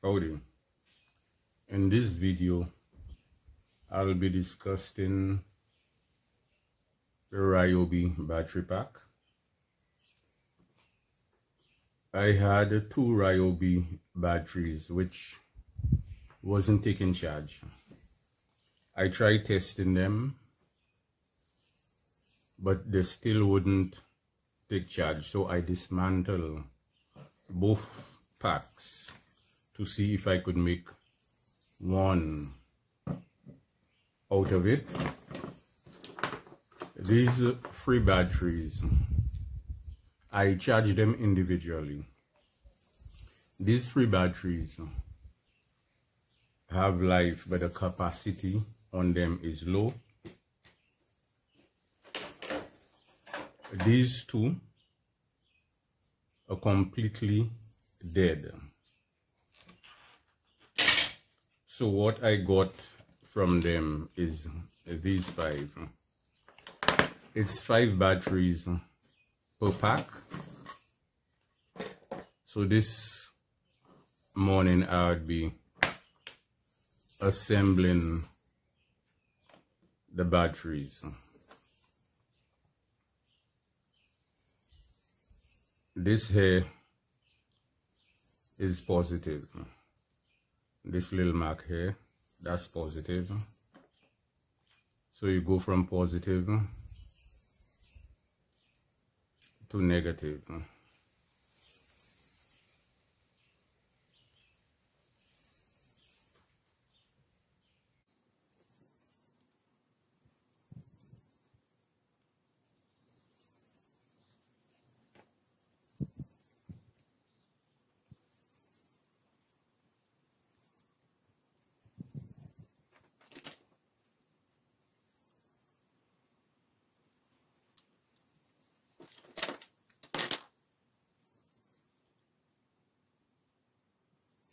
Howdy. In this video, I'll be discussing the Ryobi battery pack. I had two Ryobi batteries which wasn't taking charge. I tried testing them, but they still wouldn't take charge. So I dismantled both packs to see if I could make one out of it. These free batteries, I charge them individually. These free batteries have life, but the capacity on them is low. These two are completely dead. So what I got from them is these five. It's five batteries per pack. So this morning I would be assembling the batteries. This here is positive this little mark here that's positive. So you go from positive to negative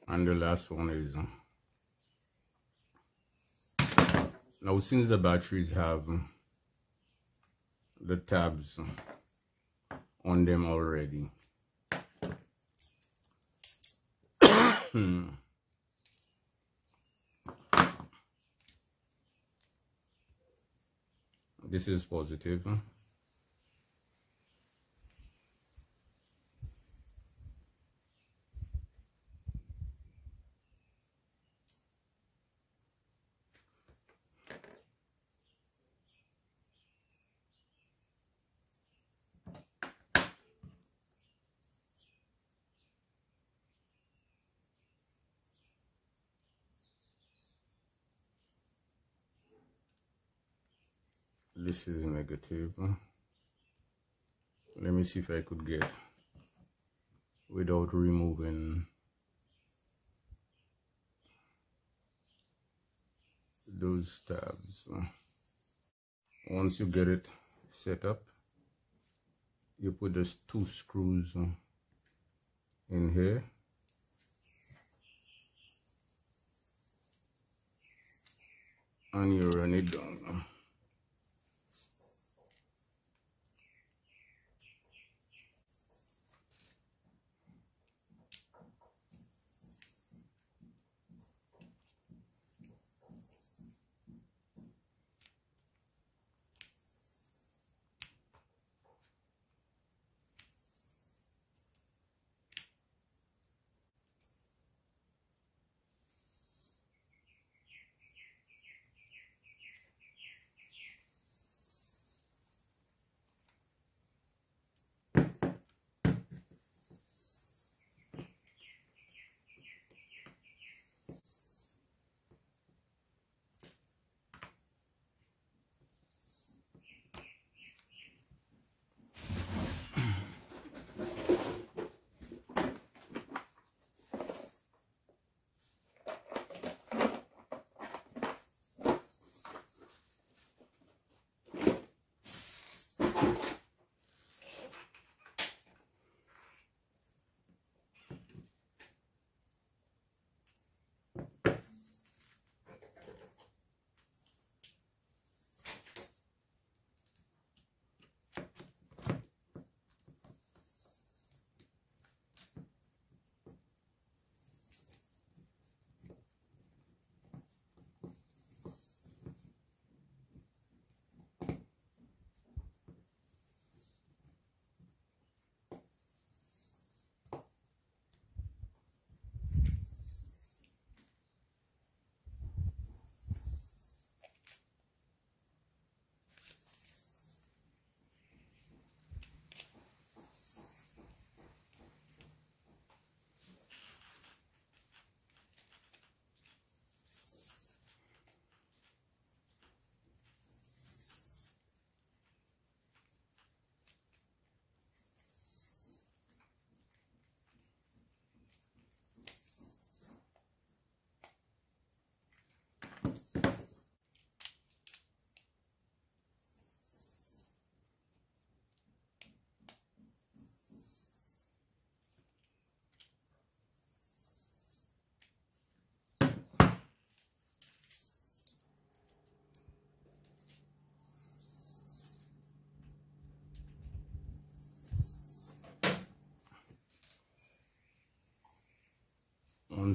and the last one is uh, now since the batteries have uh, the tabs uh, on them already this is positive this is negative. Let me see if I could get without removing those tabs once you get it set up you put those two screws in here. And you run it down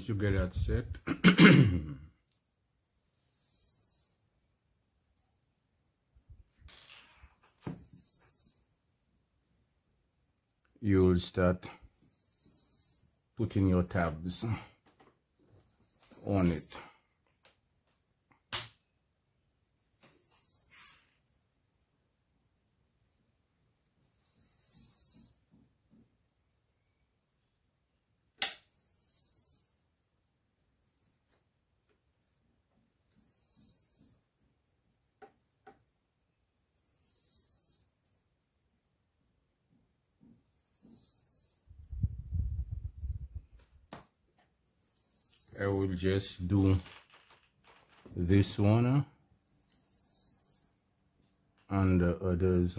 once you get that set you'll start putting your tabs on it I will just do this one and the others.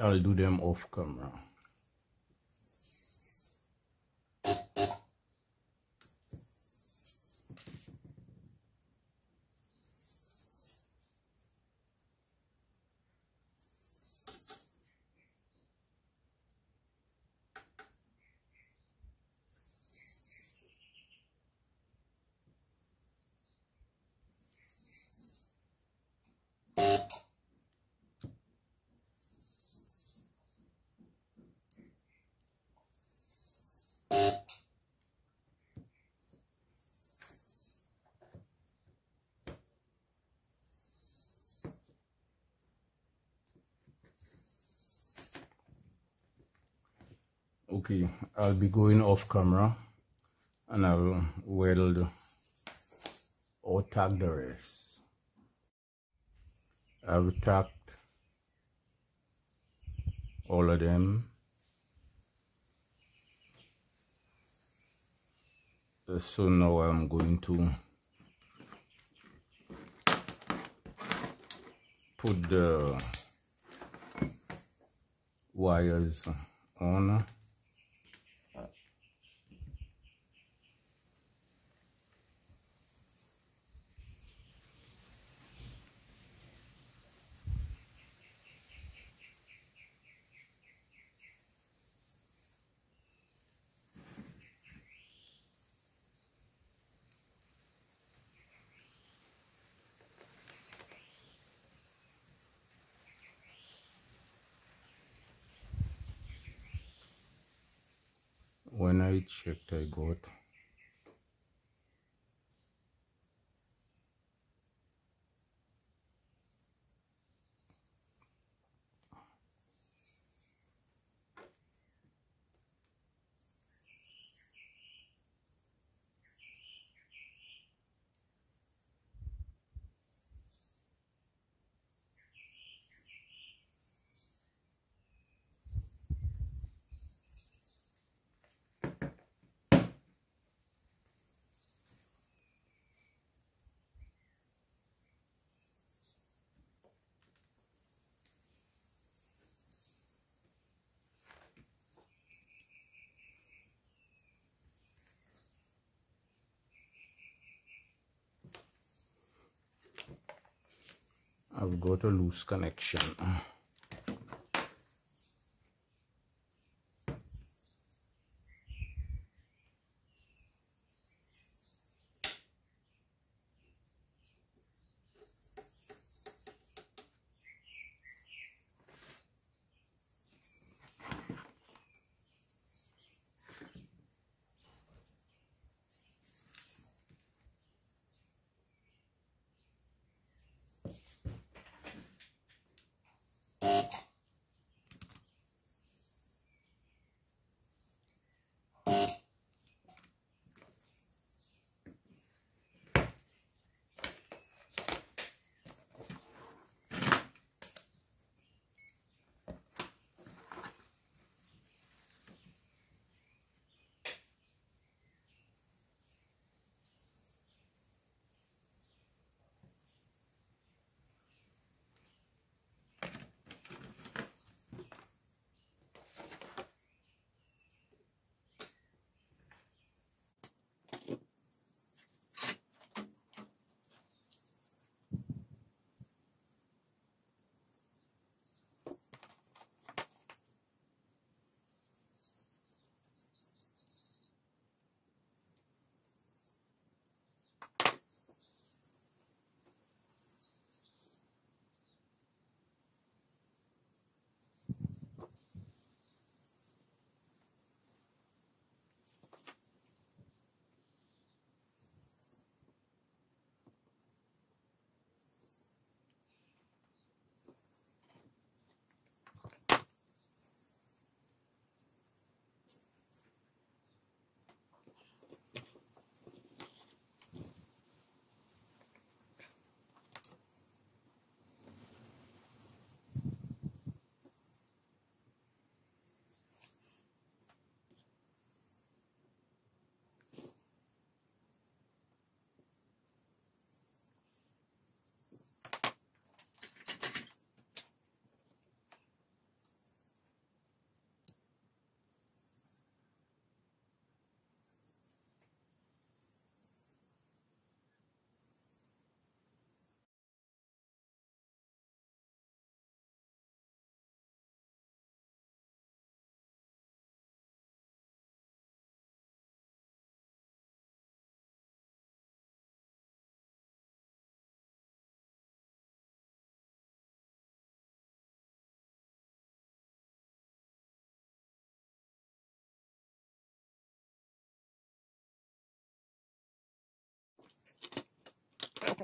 I'll do them off camera okay I'll be going off camera and I'll weld or tag the rest. I've tagged all of them. So now I'm going to put the wires on when I checked I got I've got a loose connection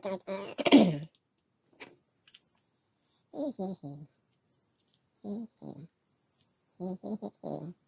like that. Mm-hmm. Mm-hmm. Mm-hmm.